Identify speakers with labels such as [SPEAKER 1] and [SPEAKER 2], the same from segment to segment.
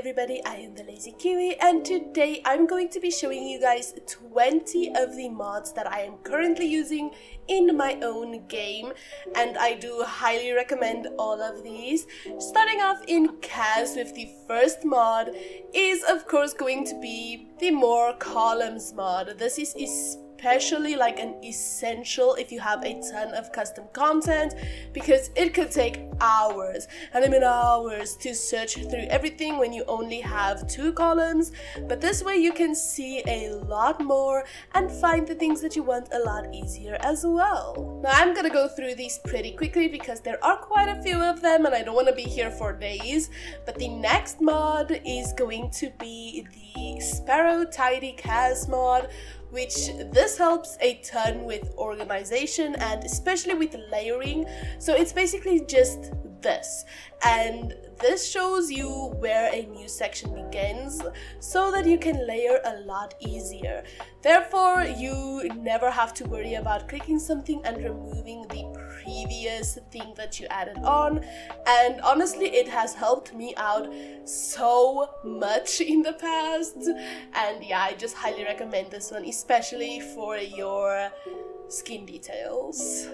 [SPEAKER 1] everybody, I am the Lazy Kiwi and today I'm going to be showing you guys 20 of the mods that I am currently using in my own game and I do highly recommend all of these. Starting off in CAS with the first mod is of course going to be the more columns mod. This is especially especially like an essential if you have a ton of custom content because it could take hours and I mean hours to search through everything when you only have two columns but this way you can see a lot more and find the things that you want a lot easier as well. Now I'm gonna go through these pretty quickly because there are quite a few of them and I don't want to be here for days but the next mod is going to be the Sparrow Tidy CAS mod which this helps a ton with organization and especially with layering. So it's basically just this and this shows you where a new section begins so that you can layer a lot easier. Therefore, you never have to worry about clicking something and removing the previous thing that you added on. And honestly, it has helped me out so much in the past. And yeah, I just highly recommend this one, especially for your skin details.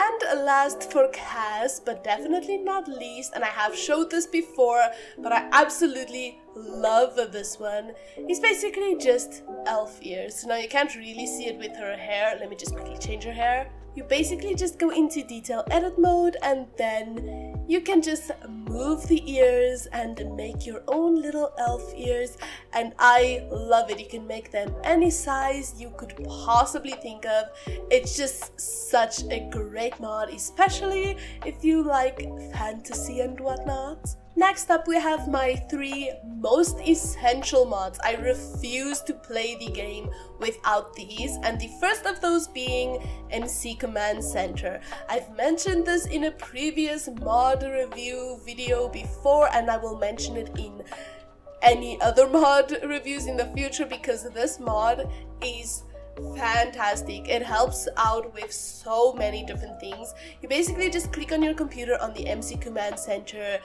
[SPEAKER 1] And last for CAS, but definitely not least, and I have showed this before, but I absolutely love this one, is basically just elf ears. Now you can't really see it with her hair, let me just quickly change her hair. You basically just go into detail edit mode and then you can just move the ears and make your own little elf ears and I love it. You can make them any size you could possibly think of. It's just such a great mod, especially if you like fantasy and whatnot. Next up we have my three most essential mods. I refuse to play the game without these and the first of those being MC Command Center. I've mentioned this in a previous mod review video before and I will mention it in any other mod reviews in the future because this mod is fantastic. It helps out with so many different things. You basically just click on your computer on the MC Command Center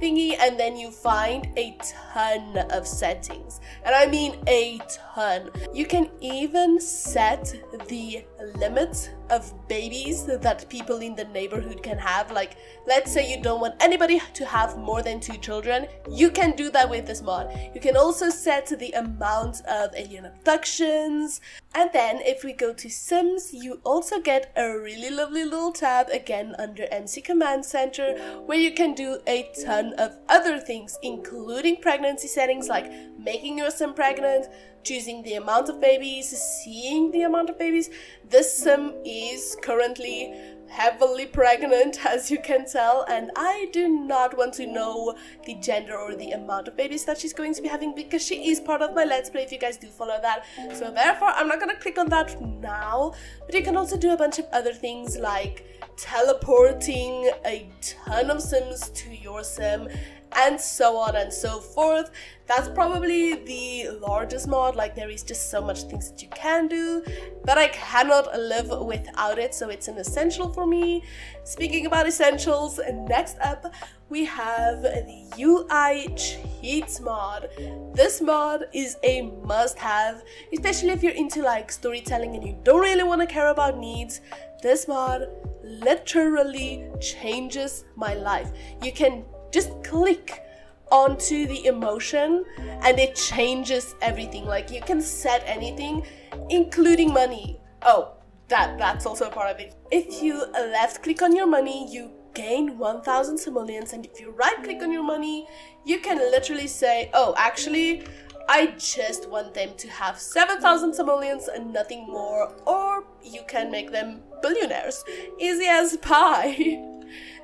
[SPEAKER 1] thingy and then you find a ton of settings. And I mean a ton. You can even set the limit of babies that people in the neighborhood can have. Like, let's say you don't want anybody to have more than two children, you can do that with this mod. You can also set the amount of alien abductions. And then if we go to Sims, you also get a really lovely little tab again under MC Command Center where you can do a ton of other things, including pregnancy settings like making your sim pregnant, choosing the amount of babies, seeing the amount of babies. This sim is currently heavily pregnant as you can tell and I do not want to know the gender or the amount of babies that she's going to be having because she is part of my let's play if you guys do follow that so therefore I'm not gonna click on that now but you can also do a bunch of other things like teleporting a ton of sims to your sim and so on and so forth. That's probably the largest mod, like there is just so much things that you can do, but I cannot live without it, so it's an essential for me. Speaking about essentials, next up we have the UI Cheats mod. This mod is a must-have, especially if you're into like storytelling and you don't really want to care about needs. This mod literally changes my life. You can just click onto the emotion and it changes everything like you can set anything including money oh that that's also a part of it if you left click on your money you gain 1000 simoleons and if you right click on your money you can literally say oh actually I just want them to have 7,000 simoleons and nothing more, or you can make them billionaires. Easy as pie.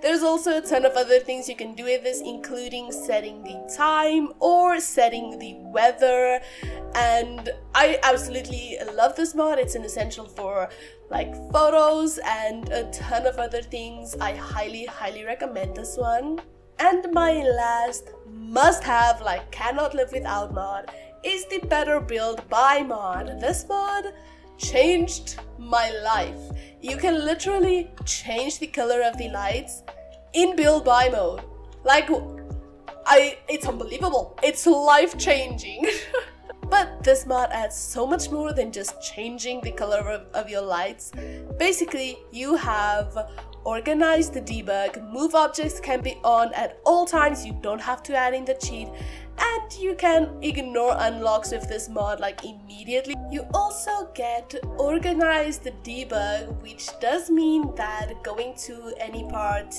[SPEAKER 1] There's also a ton of other things you can do with this, including setting the time or setting the weather. And I absolutely love this mod. It's an essential for like photos and a ton of other things. I highly, highly recommend this one. And my last must have, like cannot live without mod, is the Better Build Buy mod. This mod changed my life. You can literally change the color of the lights in build buy mode. Like, I it's unbelievable. It's life changing. But this mod adds so much more than just changing the color of, of, your lights. Basically, you have organized the debug, move objects can be on at all times, you don't have to add in the cheat, and you can ignore unlocks with this mod like immediately. You also get organized debug, which does mean that going to any part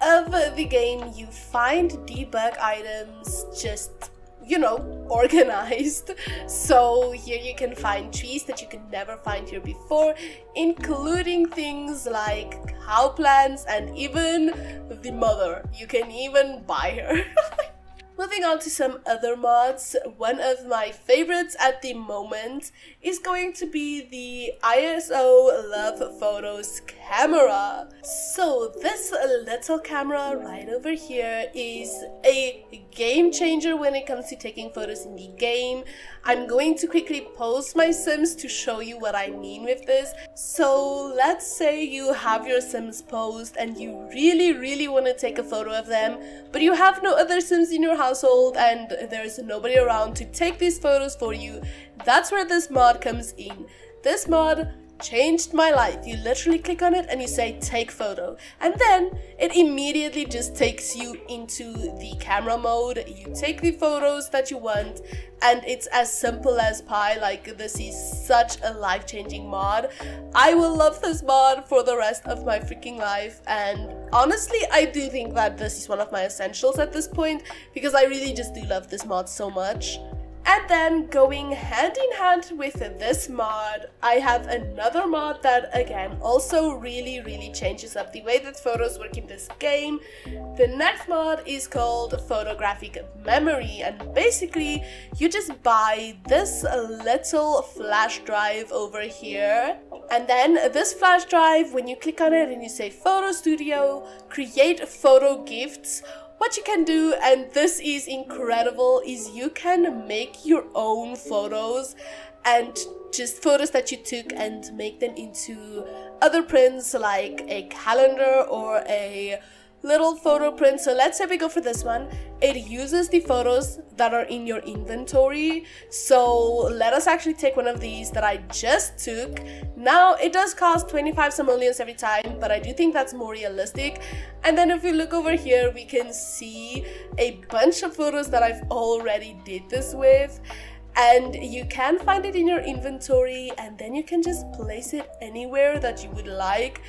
[SPEAKER 1] of the game, you find debug items just you know, organized. So here you can find trees that you could never find here before, including things like cow plants and even the mother. You can even buy her. Moving on to some other mods, one of my favorites at the moment is going to be the ISO Love Photos camera. So this little camera right over here is a game changer when it comes to taking photos in the game. I'm going to quickly post my sims to show you what I mean with this. So let's say you have your sims posed and you really really want to take a photo of them but you have no other sims in your household and there's nobody around to take these photos for you. That's where this mod comes in. This mod changed my life. You literally click on it and you say take photo and then it immediately just takes you into the camera mode. You take the photos that you want and it's as simple as pie like this is such a life-changing mod. I will love this mod for the rest of my freaking life and honestly I do think that this is one of my essentials at this point because I really just do love this mod so much. And then going hand in hand with this mod, I have another mod that again also really really changes up the way that photos work in this game. The next mod is called Photographic Memory and basically you just buy this little flash drive over here and then this flash drive when you click on it and you say photo studio create photo gifts what you can do and this is incredible is you can make your own photos and just photos that you took and make them into other prints like a calendar or a little photo print. So let's say we go for this one. It uses the photos that are in your inventory. So let us actually take one of these that I just took. Now it does cost 25 simoleons every time, but I do think that's more realistic. And then if we look over here, we can see a bunch of photos that I've already did this with and you can find it in your inventory and then you can just place it anywhere that you would like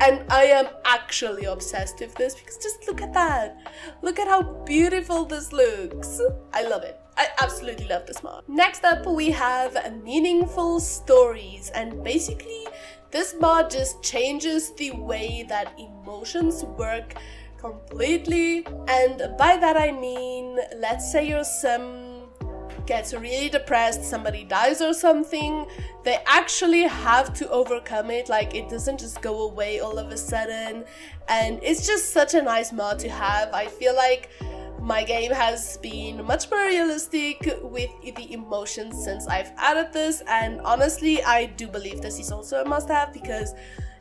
[SPEAKER 1] and I am actually obsessed with this because just look at that. Look at how beautiful this looks. I love it. I absolutely love this mod. Next up we have meaningful stories and basically this mod just changes the way that emotions work completely and by that I mean let's say you're some gets really depressed, somebody dies or something, they actually have to overcome it. Like it doesn't just go away all of a sudden. And it's just such a nice mod to have. I feel like my game has been much more realistic with the emotions since I've added this and honestly I do believe this is also a must have because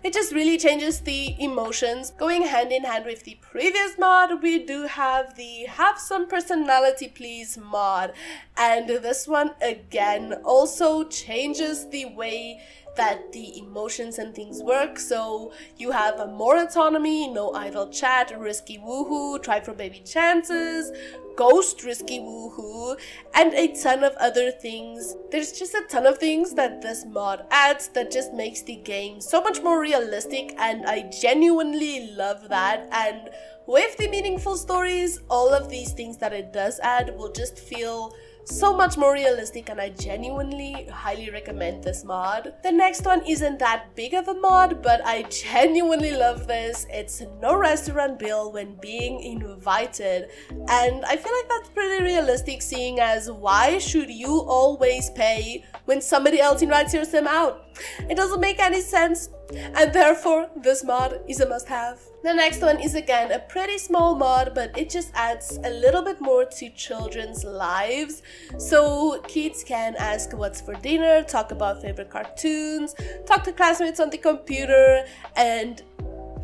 [SPEAKER 1] it just really changes the emotions. Going hand in hand with the previous mod, we do have the Have Some Personality Please mod. And this one again also changes the way that the emotions and things work. So you have a more autonomy, no idle chat, risky woohoo, try for baby chances, ghost risky woohoo, and a ton of other things. There's just a ton of things that this mod adds that just makes the game so much more realistic and I genuinely love that and with the meaningful stories, all of these things that it does add will just feel so much more realistic and I genuinely highly recommend this mod. The next one isn't that big of a mod but I genuinely love this. It's no restaurant bill when being invited and I feel like that's pretty realistic seeing as why should you always pay when somebody else invites your sim out? It doesn't make any sense and therefore this mod is a must have. The next one is again a pretty small mod but it just adds a little bit more to children's lives. So kids can ask what's for dinner, talk about favorite cartoons, talk to classmates on the computer and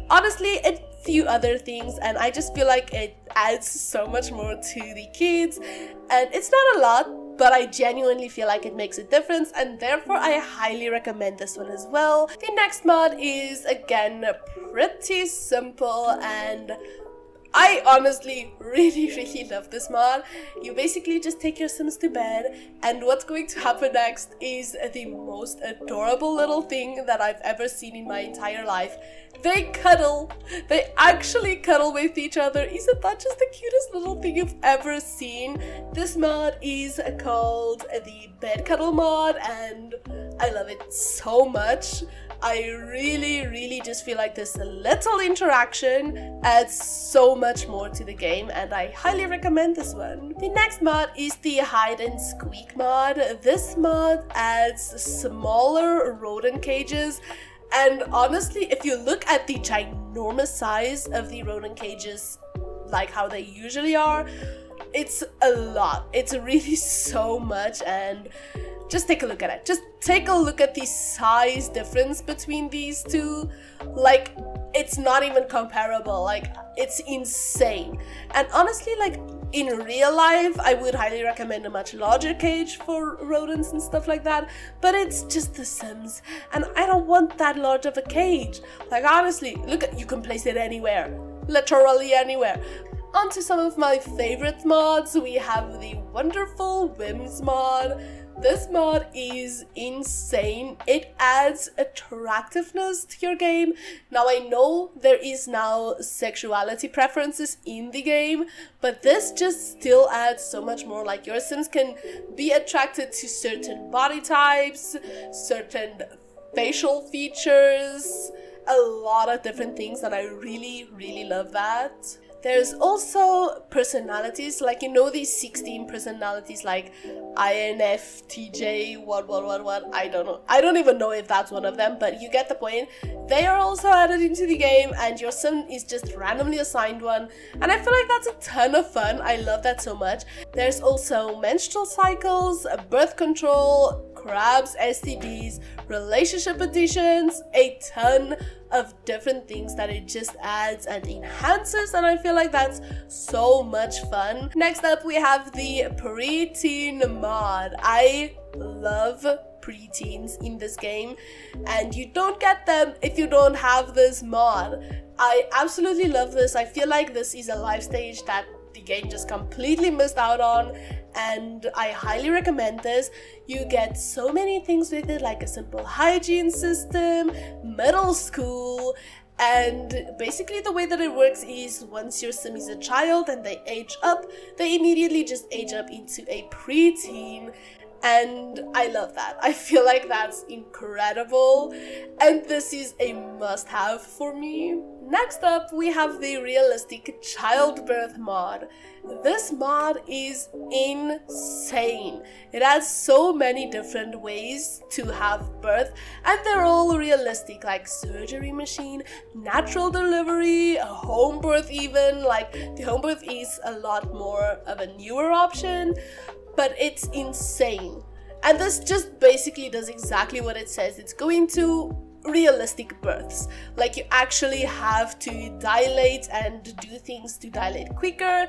[SPEAKER 1] honestly a few other things and I just feel like it adds so much more to the kids and it's not a lot but I genuinely feel like it makes a difference and therefore I highly recommend this one as well. The next mod is again pretty simple and I honestly really, really love this mod. You basically just take your Sims to bed, and what's going to happen next is the most adorable little thing that I've ever seen in my entire life. They cuddle. They actually cuddle with each other. Isn't that just the cutest little thing you've ever seen? This mod is called the Bed Cuddle mod, and I love it so much. I really, really just feel like this little interaction adds so much more to the game and I highly recommend this one. The next mod is the hide and squeak mod. This mod adds smaller rodent cages and honestly, if you look at the ginormous size of the rodent cages, like how they usually are, it's a lot. It's really so much and just take a look at it. Just take a look at the size difference between these two. Like, it's not even comparable. Like, it's insane. And honestly, like, in real life, I would highly recommend a much larger cage for rodents and stuff like that, but it's just The Sims, and I don't want that large of a cage. Like, honestly, look at you can place it anywhere, literally anywhere. On to some of my favorite mods, we have the wonderful Whims mod. This mod is insane. It adds attractiveness to your game. Now I know there is now sexuality preferences in the game, but this just still adds so much more. Like your Sims can be attracted to certain body types, certain facial features, a lot of different things and I really, really love that. There's also personalities, like you know these 16 personalities like INFTJ, what, what, what, what, I don't know. I don't even know if that's one of them, but you get the point. They are also added into the game and your sim is just randomly assigned one. And I feel like that's a ton of fun. I love that so much. There's also menstrual cycles, birth control, crabs, STDs, relationship additions, a ton of different things that it just adds and enhances and I feel like that's so much fun. Next up we have the preteen mod. I love preteens in this game and you don't get them if you don't have this mod. I absolutely love this. I feel like this is a life stage that the game just completely missed out on and I highly recommend this. You get so many things with it like a simple hygiene system, middle school, and basically the way that it works is once your sim is a child and they age up, they immediately just age up into a preteen and I love that. I feel like that's incredible, and this is a must have for me. Next up, we have the realistic childbirth mod. This mod is insane. It has so many different ways to have birth, and they're all realistic, like surgery machine, natural delivery, a home birth, even. Like, the home birth is a lot more of a newer option, but it's insane. And this just basically does exactly what it says it's going to realistic births. Like you actually have to dilate and do things to dilate quicker.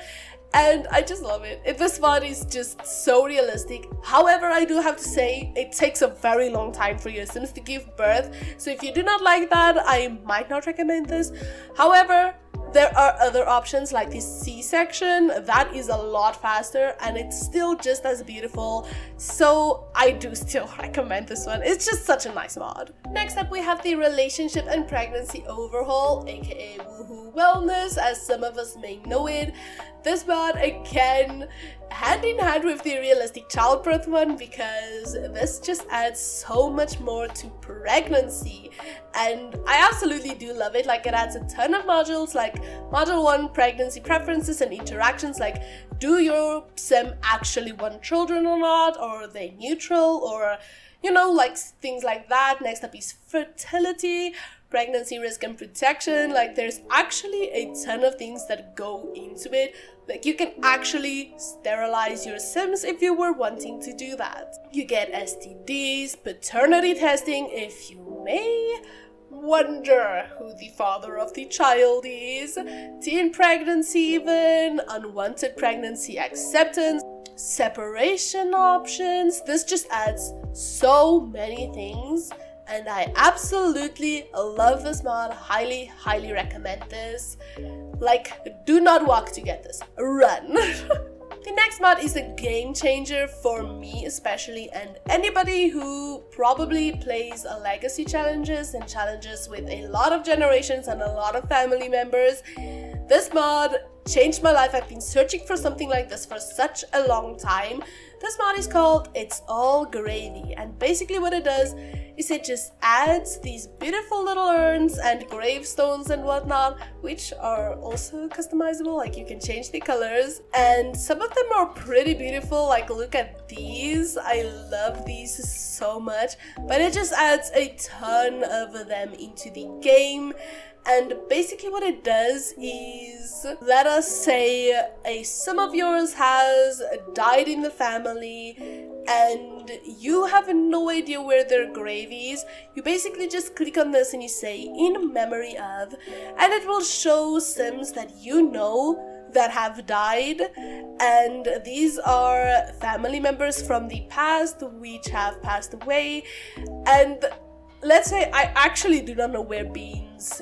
[SPEAKER 1] And I just love it. This one is just so realistic. However, I do have to say it takes a very long time for your Sims to give birth. So if you do not like that, I might not recommend this. However, there are other options like the C-section, that is a lot faster and it's still just as beautiful, so I do still recommend this one. It's just such a nice mod. Next up we have the Relationship and Pregnancy Overhaul, aka Woohoo Wellness as some of us may know it. This one again hand in hand with the realistic childbirth one because this just adds so much more to pregnancy. And I absolutely do love it. Like it adds a ton of modules like module 1 pregnancy preferences and interactions like do your sim actually want children or not? Or are they neutral? Or you know like things like that. Next up is fertility pregnancy risk and protection like there's actually a ton of things that go into it like you can actually sterilize your sims if you were wanting to do that. You get STDs, paternity testing if you may, wonder who the father of the child is, teen pregnancy even, unwanted pregnancy acceptance, separation options. This just adds so many things and I absolutely love this mod. Highly, highly recommend this. Like, do not walk to get this. Run. The next mod is a game changer for me especially and anybody who probably plays legacy challenges and challenges with a lot of generations and a lot of family members. This mod changed my life. I've been searching for something like this for such a long time. This mod is called It's All Gravy and basically what it does is it just adds these beautiful little urns and gravestones and whatnot, which are also customizable, like you can change the colors. And some of them are pretty beautiful, like look at these. I love these so much, but it just adds a ton of them into the game. And basically what it does is, let us say a sum of yours has died in the family and you have no idea where their grave is, you basically just click on this and you say in memory of, and it will show Sims that you know that have died. And these are family members from the past which have passed away. And let's say I actually do not know where Is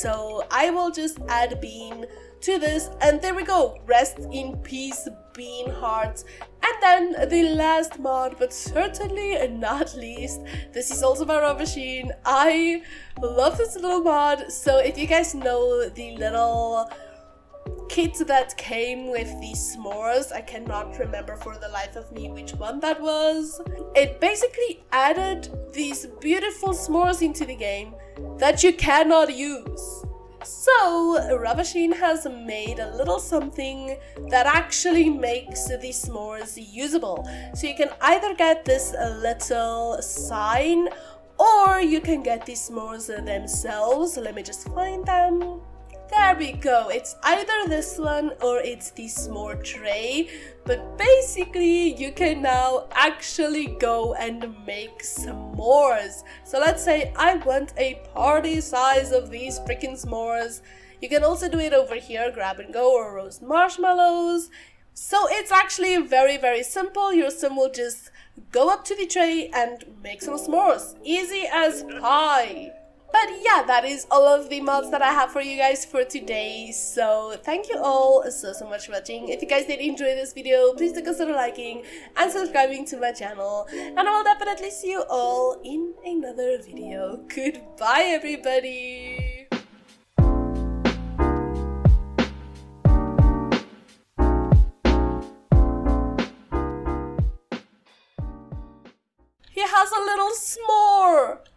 [SPEAKER 1] so I will just add Bean to this and there we go. Rest in peace bean hearts. And then the last mod but certainly not least this is also by Ravasheen I love this little mod. So if you guys know the little kit that came with the s'mores. I cannot remember for the life of me which one that was. It basically added these beautiful s'mores into the game that you cannot use. So, Ravasheen has made a little something that actually makes the s'mores usable. So you can either get this little sign or you can get these s'mores themselves. Let me just find them. There we go, it's either this one or it's the s'more tray, but basically you can now actually go and make s'mores. So let's say I want a party size of these freaking s'mores. You can also do it over here, grab and go or roast marshmallows. So it's actually very very simple, your sim will just go up to the tray and make some s'mores. Easy as pie. But yeah, that is all of the mods that I have for you guys for today. So thank you all so, so much for watching. If you guys did enjoy this video, please do consider liking and subscribing to my channel. And I will definitely see you all in another video. Goodbye, everybody! He has a little s'more!